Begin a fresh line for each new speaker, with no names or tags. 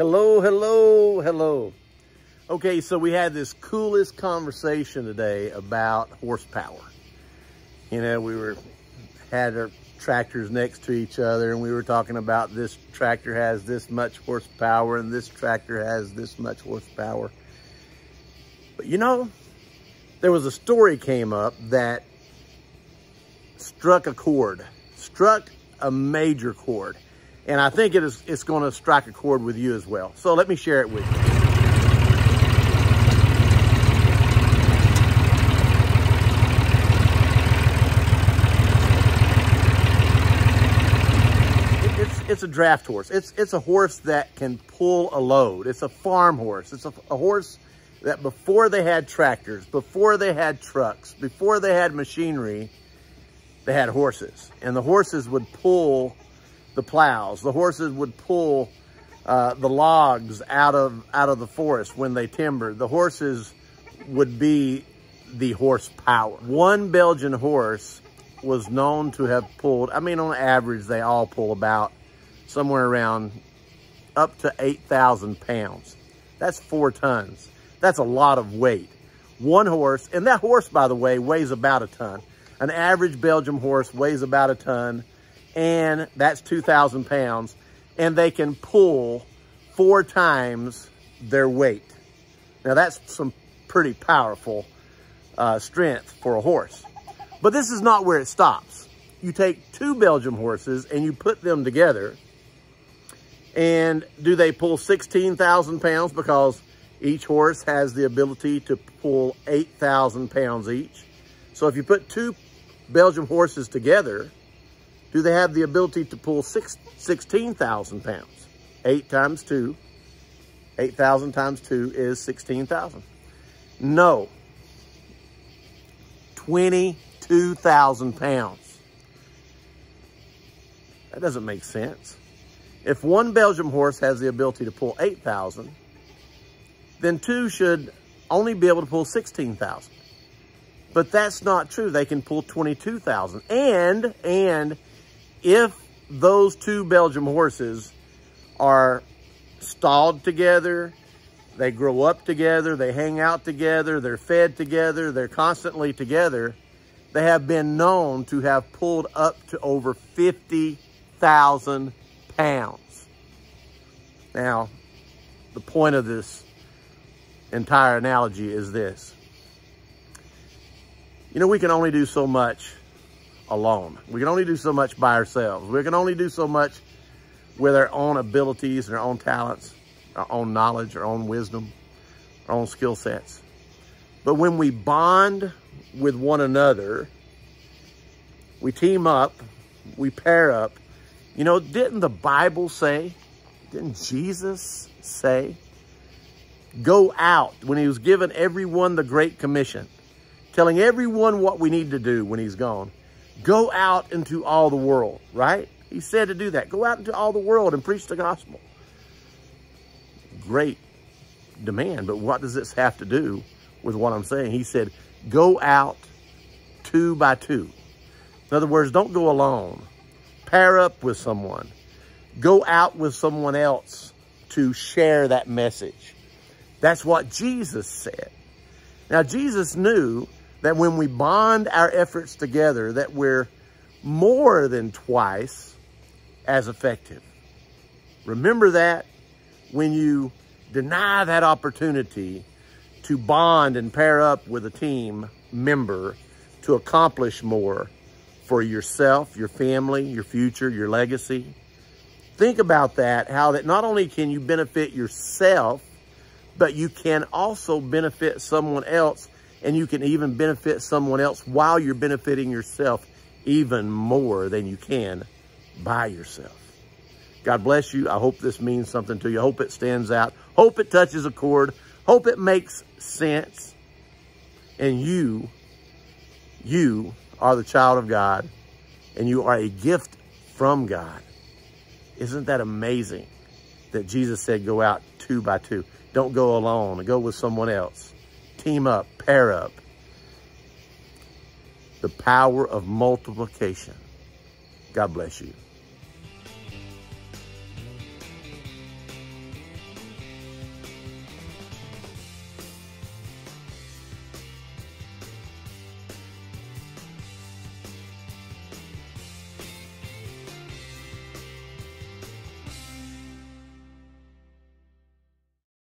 Hello, hello, hello. Okay, so we had this coolest conversation today about horsepower. You know, we were had our tractors next to each other and we were talking about this tractor has this much horsepower and this tractor has this much horsepower. But you know, there was a story came up that struck a chord, struck a major chord. And I think it is, it's going to strike a chord with you as well. So let me share it with you. It's, it's a draft horse. It's, it's a horse that can pull a load. It's a farm horse. It's a, a horse that before they had tractors, before they had trucks, before they had machinery, they had horses. And the horses would pull the plows. The horses would pull uh, the logs out of out of the forest when they timbered. The horses would be the horsepower. One Belgian horse was known to have pulled, I mean, on average, they all pull about somewhere around up to 8,000 pounds. That's four tons. That's a lot of weight. One horse, and that horse, by the way, weighs about a ton. An average Belgian horse weighs about a ton and that's 2,000 pounds, and they can pull four times their weight. Now that's some pretty powerful uh, strength for a horse. But this is not where it stops. You take two Belgium horses and you put them together, and do they pull 16,000 pounds because each horse has the ability to pull 8,000 pounds each. So if you put two Belgium horses together, do they have the ability to pull six, 16,000 pounds? Eight times two, 8,000 times two is 16,000. No. 22,000 pounds. That doesn't make sense. If one Belgium horse has the ability to pull 8,000, then two should only be able to pull 16,000. But that's not true. They can pull 22,000. And, and if those two Belgium horses are stalled together, they grow up together, they hang out together, they're fed together, they're constantly together, they have been known to have pulled up to over 50,000 pounds. Now, the point of this entire analogy is this. You know, we can only do so much alone. We can only do so much by ourselves. We can only do so much with our own abilities and our own talents, our own knowledge, our own wisdom, our own skill sets. But when we bond with one another, we team up, we pair up. You know, didn't the Bible say, didn't Jesus say, go out when he was giving everyone the Great Commission, telling everyone what we need to do when he's gone. Go out into all the world, right? He said to do that. Go out into all the world and preach the gospel. Great demand, but what does this have to do with what I'm saying? He said, go out two by two. In other words, don't go alone. Pair up with someone. Go out with someone else to share that message. That's what Jesus said. Now, Jesus knew that when we bond our efforts together, that we're more than twice as effective. Remember that when you deny that opportunity to bond and pair up with a team member to accomplish more for yourself, your family, your future, your legacy. Think about that, how that not only can you benefit yourself, but you can also benefit someone else and you can even benefit someone else while you're benefiting yourself even more than you can by yourself. God bless you. I hope this means something to you. hope it stands out. Hope it touches a chord. Hope it makes sense. And you, you are the child of God and you are a gift from God. Isn't that amazing that Jesus said go out two by two? Don't go alone. Go with someone else team up, pair up. The power of multiplication. God bless you.